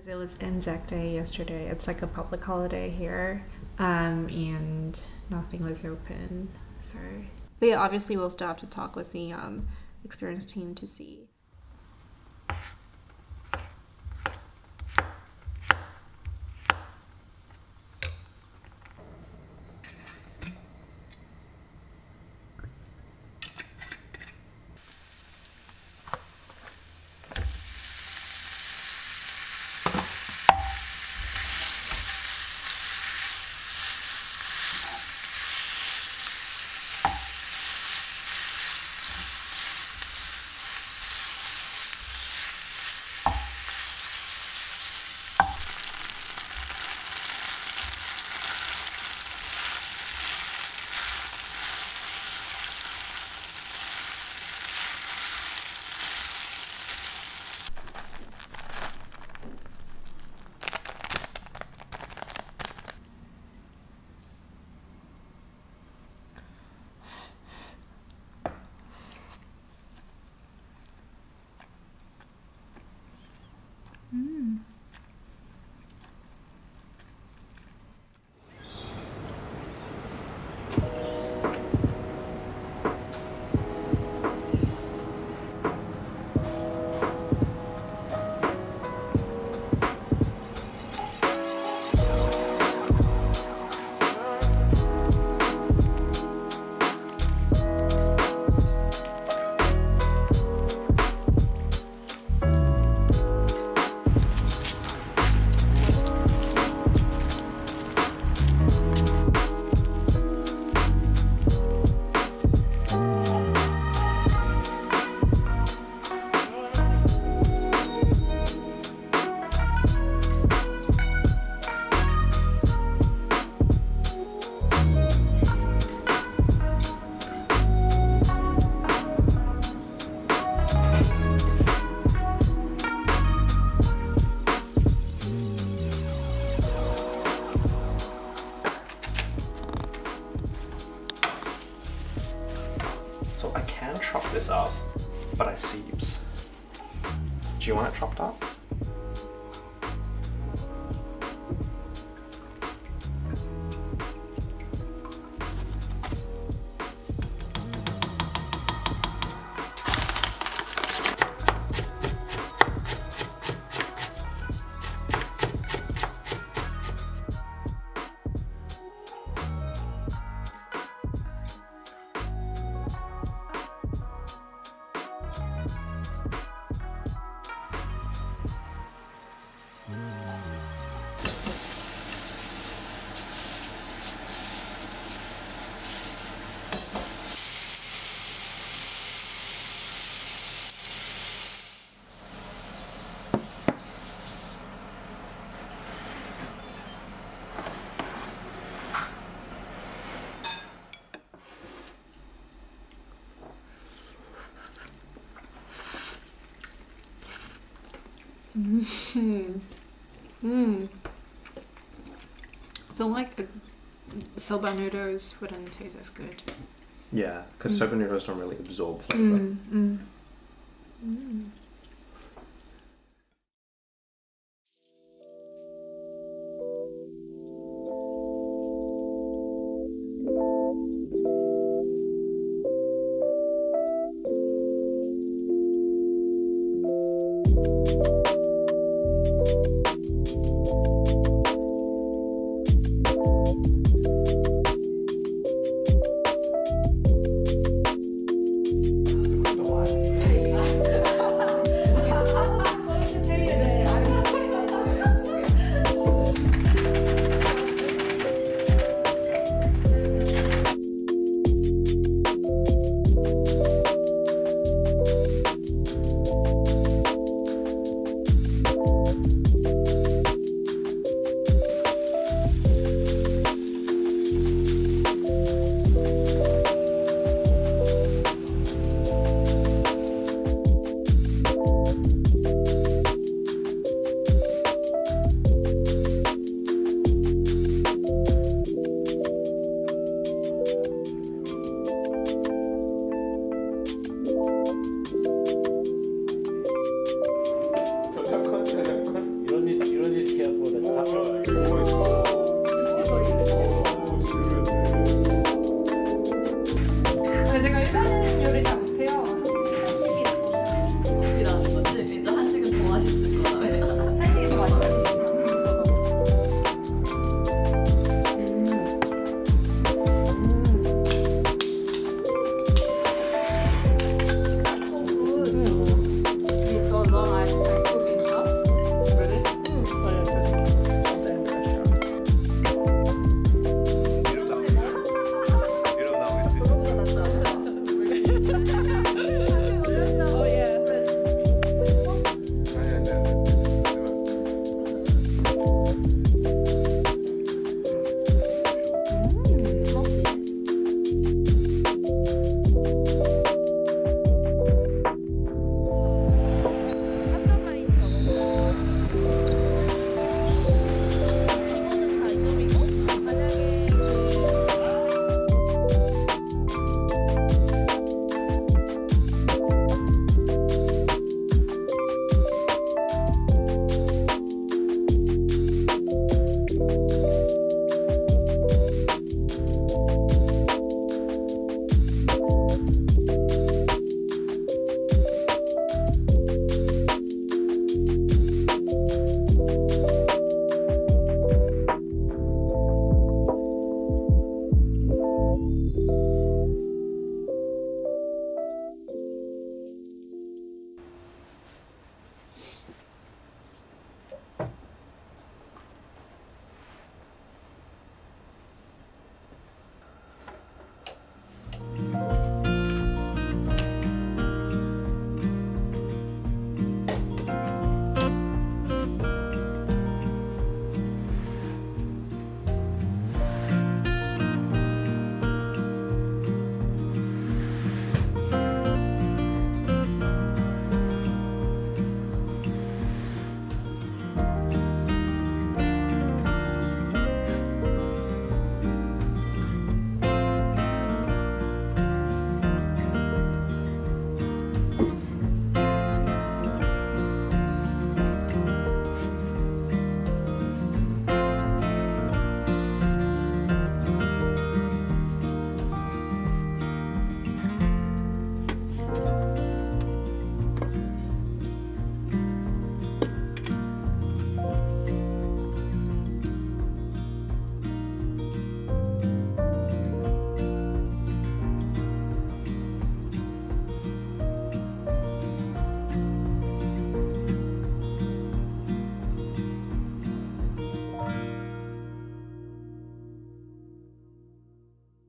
because it was Anzac Day yesterday. It's like a public holiday here, um, and nothing was open. So, but yeah, obviously we'll still have to talk with the um, experience team to see. This up, but I seeps. Do you want it chopped up? Mm. I feel like the soba noodles wouldn't taste as good. Yeah, because Mm. soba noodles don't really absorb flavor. Mm. Mm.